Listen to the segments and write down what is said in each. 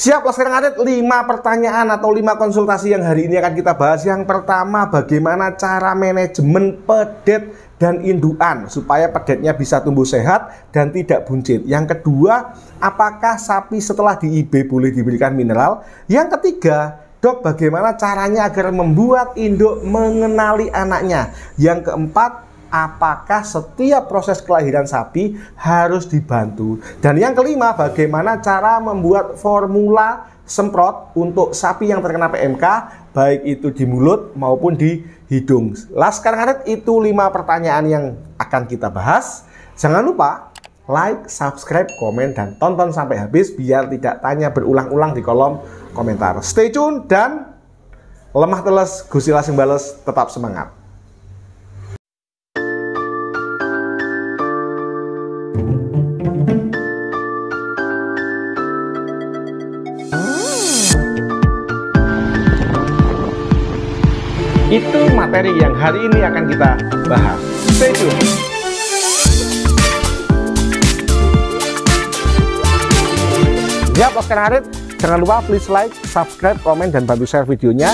Siap lah sekarang ada 5 pertanyaan atau 5 konsultasi yang hari ini akan kita bahas. Yang pertama bagaimana cara manajemen pedet dan induan supaya pedetnya bisa tumbuh sehat dan tidak buncit. Yang kedua, apakah sapi setelah di IB boleh diberikan mineral? Yang ketiga, Dok, bagaimana caranya agar membuat induk mengenali anaknya? Yang keempat, apakah setiap proses kelahiran sapi harus dibantu? Dan yang kelima, bagaimana cara membuat formula semprot untuk sapi yang terkena PMK, baik itu di mulut maupun di hidung. Laskar ngaret itu lima pertanyaan yang akan kita bahas. Jangan lupa like, subscribe, komen, dan tonton sampai habis biar tidak tanya berulang-ulang di kolom komentar. Stay tune dan lemah teles Gusti Lasing Bales tetap semangat. Itu materi yang hari ini akan kita bahas. Stay tune. Siap, Oscar Harit. Jangan lupa please like, subscribe, komen, dan bantu share videonya.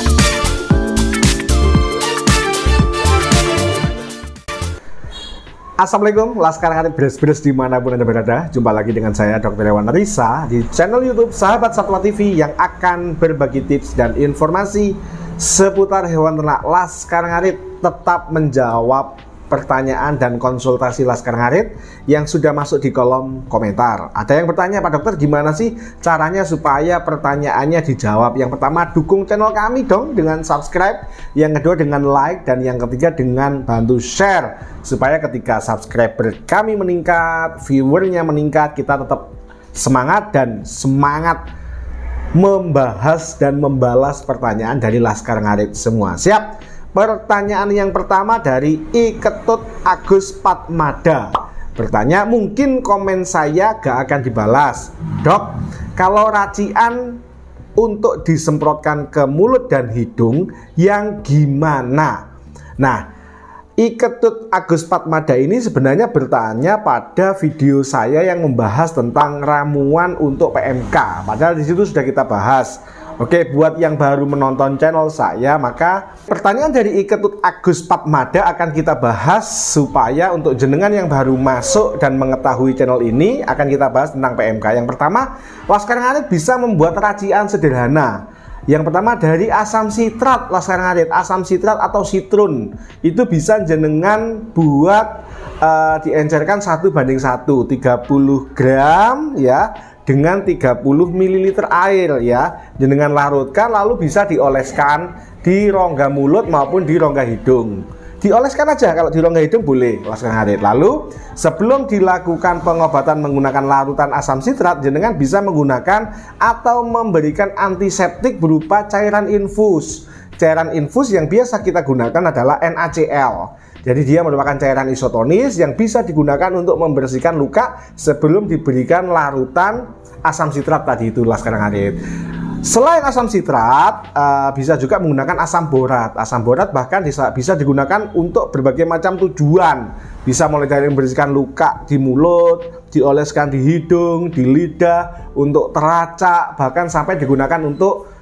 Assalamualaikum, Laskar Harit beres-beres di mana pun Anda berada Jumpa lagi dengan saya Dr. Dewan Risa Di channel Youtube Sahabat Satwa TV Yang akan berbagi tips dan informasi Seputar hewan ternak Laskar Harit tetap menjawab pertanyaan dan konsultasi Laskar Ngarit yang sudah masuk di kolom komentar. Ada yang bertanya, Pak Dokter, gimana sih caranya supaya pertanyaannya dijawab? Yang pertama, dukung channel kami dong dengan subscribe. Yang kedua, dengan like. Dan yang ketiga, dengan bantu share. Supaya ketika subscriber kami meningkat, viewernya meningkat, kita tetap semangat dan semangat membahas dan membalas pertanyaan dari Laskar Ngarit semua. Siap? Pertanyaan yang pertama dari Iketut Agus Patmada Bertanya, mungkin komen saya gak akan dibalas Dok, kalau racian untuk disemprotkan ke mulut dan hidung yang gimana? Nah, Iketut Agus Patmada ini sebenarnya bertanya pada video saya yang membahas tentang ramuan untuk PMK. Padahal di situ sudah kita bahas. Oke, buat yang baru menonton channel saya, maka pertanyaan dari Iketut Agus Patmada akan kita bahas supaya untuk jenengan yang baru masuk dan mengetahui channel ini akan kita bahas tentang PMK. Yang pertama, Laskar Ngarit bisa membuat racian sederhana. Yang pertama dari asam sitrat, Laskar Ngarit, asam sitrat atau citrun itu bisa jenengan buat uh, diencerkan satu banding satu, 30 gram ya dengan 30 ml air ya. Dengan larutkan lalu bisa dioleskan di rongga mulut maupun di rongga hidung. Dioleskan aja kalau di rongga hidung boleh oleskan air. Lalu sebelum dilakukan pengobatan menggunakan larutan asam sitrat jenengan bisa menggunakan atau memberikan antiseptik berupa cairan infus. Cairan infus yang biasa kita gunakan adalah NaCl jadi dia merupakan cairan isotonis yang bisa digunakan untuk membersihkan luka sebelum diberikan larutan asam sitrat tadi itu sekarang adit. Selain asam sitrat, uh, bisa juga menggunakan asam borat. Asam borat bahkan bisa, bisa digunakan untuk berbagai macam tujuan. Bisa mulai dari membersihkan luka di mulut, dioleskan di hidung, di lidah, untuk teracak, bahkan sampai digunakan untuk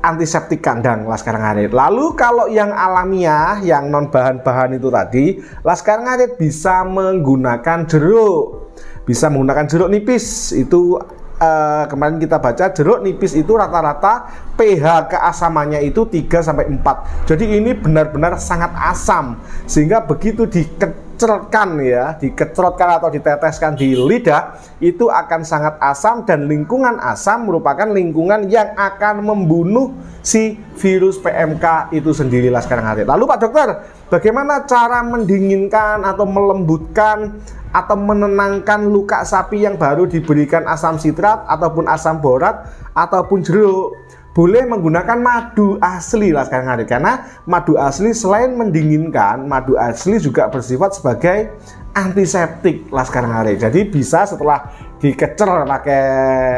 antiseptik kandang Laskar Ngarit. Lalu kalau yang alamiah, yang non bahan-bahan itu tadi, Laskar Ngarit bisa menggunakan jeruk. Bisa menggunakan jeruk nipis. Itu uh, kemarin kita baca jeruk nipis itu rata-rata pH keasamannya itu 3 sampai 4. Jadi ini benar-benar sangat asam sehingga begitu diketuk dicerotkan ya, dikecerotkan atau diteteskan di lidah itu akan sangat asam dan lingkungan asam merupakan lingkungan yang akan membunuh si virus PMK itu sendirilah sekarang hari. Lalu Pak Dokter, bagaimana cara mendinginkan atau melembutkan atau menenangkan luka sapi yang baru diberikan asam sitrat ataupun asam borat ataupun jeruk? Boleh menggunakan madu asli lah sekarang hari karena madu asli selain mendinginkan madu asli juga bersifat sebagai antiseptik lah sekarang hari jadi bisa setelah dikecer pakai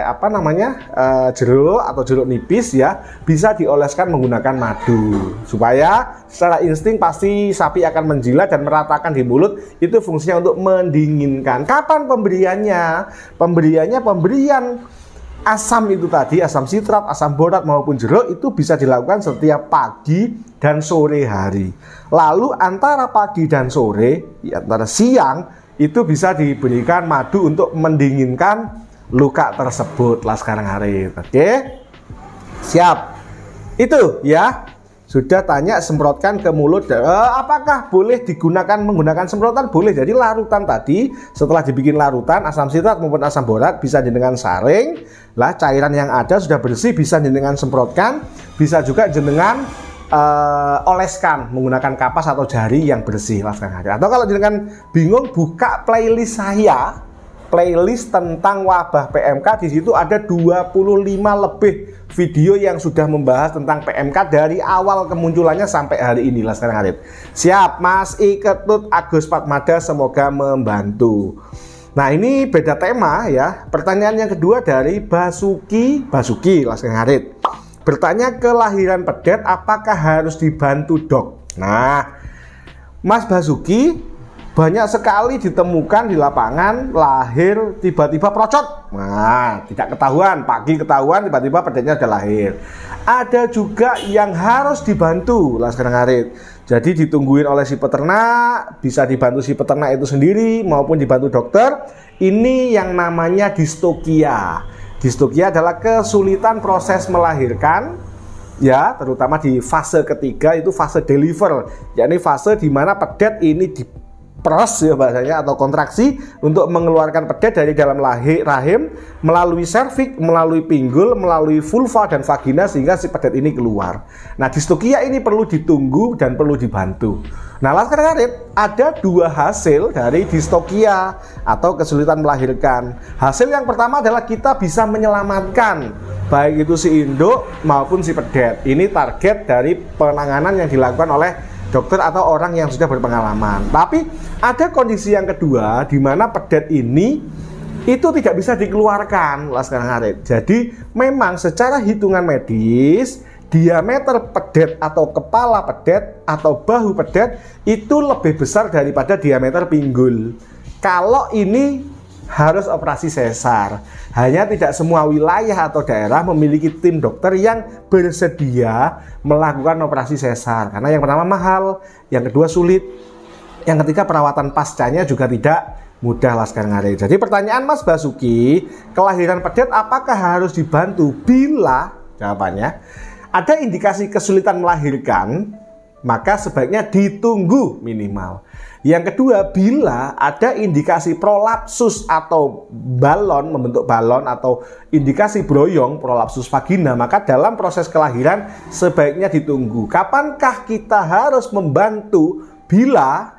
apa namanya uh, jeruk atau jeruk nipis ya bisa dioleskan menggunakan madu. Supaya secara insting pasti sapi akan menjilat dan meratakan di mulut. Itu fungsinya untuk mendinginkan. Kapan pemberiannya? Pemberiannya pemberian asam itu tadi, asam sitrat, asam borat maupun jeruk itu bisa dilakukan setiap pagi dan sore hari. Lalu antara pagi dan sore, ya, antara siang itu bisa diberikan madu untuk mendinginkan luka tersebut lah sekarang hari. Oke? Siap. Itu ya. Sudah tanya semprotkan ke mulut, eh, apakah boleh digunakan menggunakan semprotan? Boleh. Jadi larutan tadi setelah dibikin larutan asam sitrat maupun asam borat bisa jenengan saring, lah cairan yang ada sudah bersih bisa jenengan semprotkan, bisa juga jenengan uh, oleskan menggunakan kapas atau jari yang bersih lah Atau kalau jenengan bingung buka playlist saya playlist tentang wabah PMK di situ ada 25 lebih video yang sudah membahas tentang PMK dari awal kemunculannya sampai hari ini sekarang Arif. Siap Mas Iketut Agus Patmada semoga membantu. Nah ini beda tema ya. Pertanyaan yang kedua dari Basuki Basuki Arif. Bertanya kelahiran pedet apakah harus dibantu dok? Nah Mas Basuki banyak sekali ditemukan di lapangan lahir tiba-tiba procot. Nah, tidak ketahuan, pagi ketahuan tiba-tiba pedenya sudah lahir. Ada juga yang harus dibantu lah sekarang Arit. Jadi ditungguin oleh si peternak, bisa dibantu si peternak itu sendiri maupun dibantu dokter. Ini yang namanya distokia. Distokia adalah kesulitan proses melahirkan ya terutama di fase ketiga itu fase deliver yakni fase di mana pedet ini di pros ya bahasanya atau kontraksi untuk mengeluarkan pedet dari dalam lahir rahim melalui serviks, melalui pinggul, melalui vulva dan vagina sehingga si pedet ini keluar. Nah, distokia ini perlu ditunggu dan perlu dibantu. Nah, Laskar Karet ada dua hasil dari distokia atau kesulitan melahirkan. Hasil yang pertama adalah kita bisa menyelamatkan baik itu si induk maupun si pedet. Ini target dari penanganan yang dilakukan oleh dokter atau orang yang sudah berpengalaman. Tapi ada kondisi yang kedua di mana pedet ini itu tidak bisa dikeluarkan lah sekarang Harit. Jadi memang secara hitungan medis diameter pedet atau kepala pedet atau bahu pedet itu lebih besar daripada diameter pinggul. Kalau ini harus operasi sesar. Hanya tidak semua wilayah atau daerah memiliki tim dokter yang bersedia melakukan operasi sesar. Karena yang pertama mahal, yang kedua sulit, yang ketiga perawatan pascanya juga tidak mudah lah sekarang hari. Jadi pertanyaan Mas Basuki, kelahiran pedet apakah harus dibantu? Bila jawabannya ada indikasi kesulitan melahirkan, maka sebaiknya ditunggu minimal. Yang kedua, bila ada indikasi prolapsus atau balon membentuk balon atau indikasi broyong prolapsus vagina, maka dalam proses kelahiran sebaiknya ditunggu. Kapankah kita harus membantu bila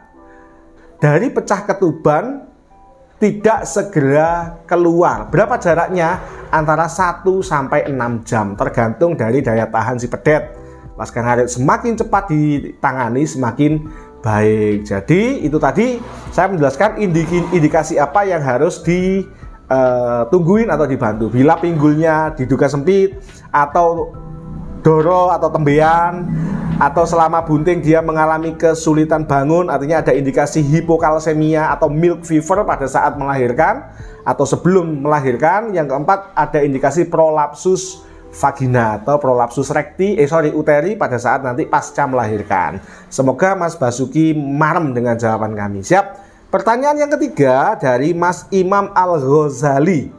dari pecah ketuban tidak segera keluar. Berapa jaraknya? Antara 1 sampai 6 jam tergantung dari daya tahan si pedet. Laskar Harit semakin cepat ditangani semakin baik. Jadi itu tadi saya menjelaskan indikasi apa yang harus ditungguin uh, atau dibantu. Bila pinggulnya diduga sempit atau doro atau tembean atau selama bunting dia mengalami kesulitan bangun artinya ada indikasi hipokalsemia atau milk fever pada saat melahirkan atau sebelum melahirkan yang keempat ada indikasi prolapsus vagina atau prolapsus recti, eh sorry uteri pada saat nanti pasca melahirkan. Semoga Mas Basuki marem dengan jawaban kami. Siap? Pertanyaan yang ketiga dari Mas Imam Al Ghazali.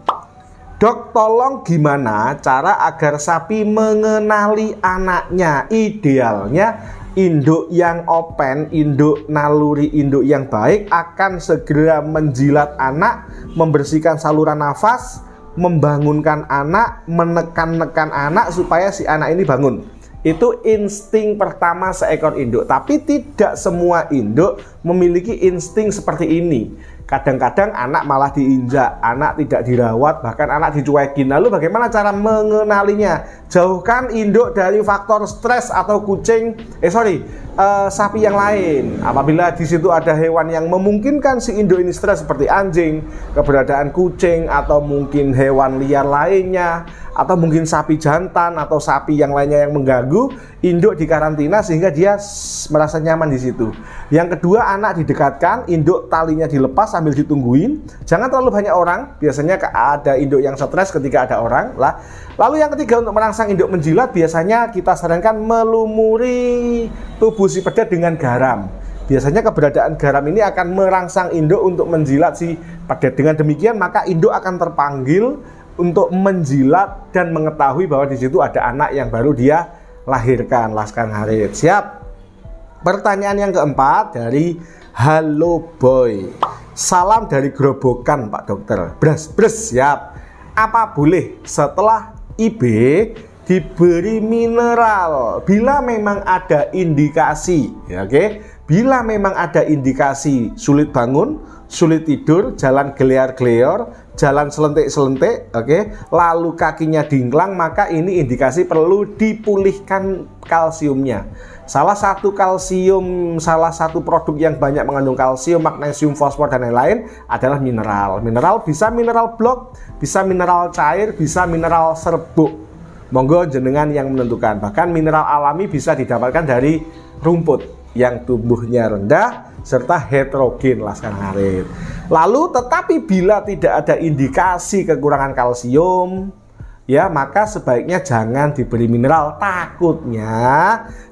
Dok, tolong gimana cara agar sapi mengenali anaknya? Idealnya induk yang open, induk naluri induk yang baik akan segera menjilat anak, membersihkan saluran nafas, membangunkan anak, menekan-nekan anak supaya si anak ini bangun. Itu insting pertama seekor induk, tapi tidak semua induk memiliki insting seperti ini. Kadang-kadang anak malah diinjak, anak tidak dirawat, bahkan anak dicuekin. Lalu bagaimana cara mengenalinya? Jauhkan induk dari faktor stres atau kucing, eh sorry, uh, sapi yang lain. Apabila di situ ada hewan yang memungkinkan si induk ini stres seperti anjing, keberadaan kucing, atau mungkin hewan liar lainnya, atau mungkin sapi jantan atau sapi yang lainnya yang mengganggu, induk dikarantina sehingga dia merasa nyaman di situ. Yang kedua, anak didekatkan, induk talinya dilepas sambil ditungguin. Jangan terlalu banyak orang, biasanya ada induk yang stres ketika ada orang lah. Lalu yang ketiga untuk merangsang induk menjilat biasanya kita sarankan melumuri tubuh si pedet dengan garam. Biasanya keberadaan garam ini akan merangsang induk untuk menjilat si pedet. Dengan demikian maka induk akan terpanggil untuk menjilat dan mengetahui bahwa di situ ada anak yang baru dia lahirkan. Laskan Harit. Siap? Pertanyaan yang keempat dari Halo Boy. Salam dari Grobokan Pak Dokter. Bres bres siap. Apa boleh setelah IB diberi mineral bila memang ada indikasi ya oke okay? bila memang ada indikasi sulit bangun sulit tidur jalan gelear-geleor jalan selentik-selentik oke okay? lalu kakinya dingklang maka ini indikasi perlu dipulihkan kalsiumnya salah satu kalsium salah satu produk yang banyak mengandung kalsium magnesium fosfor dan lain-lain adalah mineral mineral bisa mineral blok bisa mineral cair bisa mineral serbuk Monggo jenengan yang menentukan. Bahkan mineral alami bisa didapatkan dari rumput yang tumbuhnya rendah serta heterogen laskan ngarit. Lalu tetapi bila tidak ada indikasi kekurangan kalsium, ya maka sebaiknya jangan diberi mineral takutnya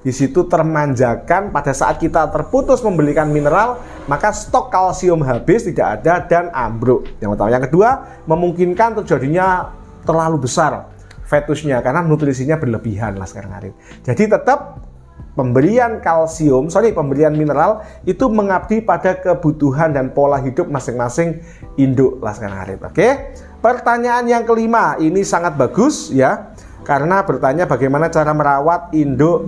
di situ termanjakan pada saat kita terputus membelikan mineral maka stok kalsium habis tidak ada dan ambruk yang pertama yang kedua memungkinkan terjadinya terlalu besar fetusnya karena nutrisinya berlebihan lah sekarang hari. Jadi tetap pemberian kalsium, sorry pemberian mineral itu mengabdi pada kebutuhan dan pola hidup masing-masing induk lah sekarang hari. Oke. Pertanyaan yang kelima ini sangat bagus ya karena bertanya bagaimana cara merawat induk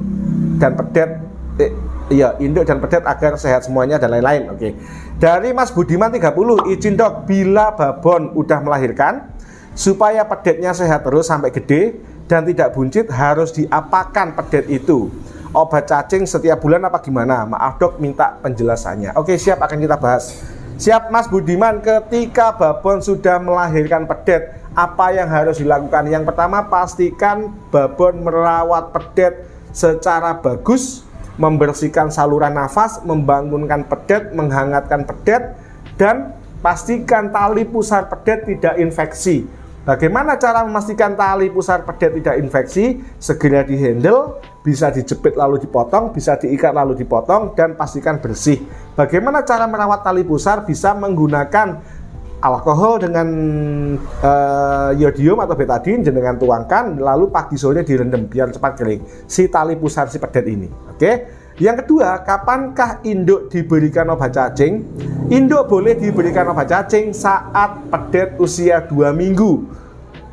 dan pedet eh, iya induk dan pedet agar sehat semuanya dan lain-lain. Oke. Dari Mas Budiman 30 izin dok bila babon udah melahirkan Supaya pedetnya sehat terus sampai gede dan tidak buncit harus diapakan pedet itu. Obat cacing setiap bulan apa gimana? Maaf dok minta penjelasannya. Oke siap akan kita bahas. Siap Mas Budiman ketika babon sudah melahirkan pedet apa yang harus dilakukan? Yang pertama pastikan babon merawat pedet secara bagus membersihkan saluran nafas, membangunkan pedet, menghangatkan pedet, dan pastikan tali pusar pedet tidak infeksi. Bagaimana cara memastikan tali pusar pedet tidak infeksi? Segera dihandle, bisa dijepit lalu dipotong, bisa diikat lalu dipotong, dan pastikan bersih. Bagaimana cara merawat tali pusar? Bisa menggunakan alkohol dengan uh, iodium atau betadin dengan tuangkan lalu pagi sore direndam biar cepat kering si tali pusar si pedet ini oke okay? yang kedua kapankah induk diberikan obat cacing induk boleh diberikan obat cacing saat pedet usia 2 minggu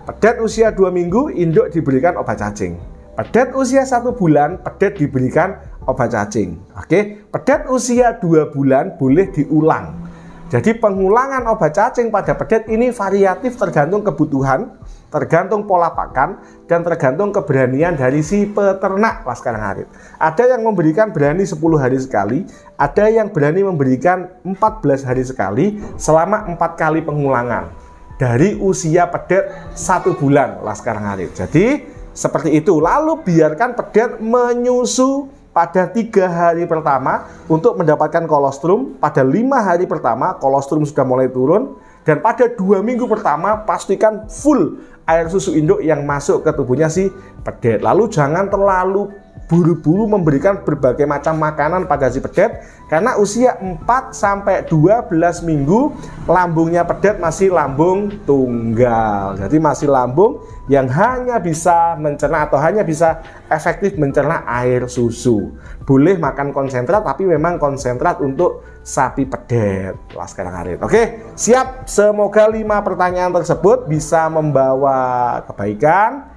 Pedet usia 2 minggu, induk diberikan obat cacing. Pedet usia satu bulan, pedet diberikan obat cacing. Oke, pedet usia 2 bulan boleh diulang. Jadi pengulangan obat cacing pada pedet ini variatif tergantung kebutuhan, tergantung pola pakan, dan tergantung keberanian dari si peternak pas sekarang hari. Ada yang memberikan berani 10 hari sekali, ada yang berani memberikan 14 hari sekali selama 4 kali pengulangan dari usia pedet satu bulan lah sekarang hari. Jadi seperti itu. Lalu biarkan pedet menyusu pada tiga hari pertama untuk mendapatkan kolostrum. Pada lima hari pertama kolostrum sudah mulai turun dan pada dua minggu pertama pastikan full air susu induk yang masuk ke tubuhnya si pedet. Lalu jangan terlalu buru-buru memberikan berbagai macam makanan pada si pedet karena usia 4 sampai 12 minggu lambungnya pedet masih lambung tunggal. Jadi masih lambung yang hanya bisa mencerna atau hanya bisa efektif mencerna air susu. Boleh makan konsentrat tapi memang konsentrat untuk sapi pedet. Sekarang hari. Oke, siap. Semoga lima pertanyaan tersebut bisa membawa kebaikan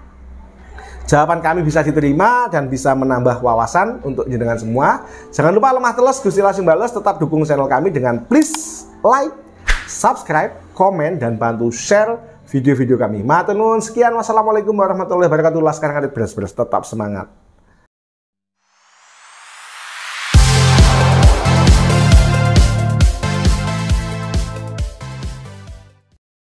jawaban kami bisa diterima dan bisa menambah wawasan untuk jenengan semua. Jangan lupa lemah teles Gusti langsung balas tetap dukung channel kami dengan please like, subscribe, komen dan bantu share video-video kami. Matenun sekian wassalamualaikum warahmatullahi wabarakatuh. Sekarang ada beres-beres tetap semangat.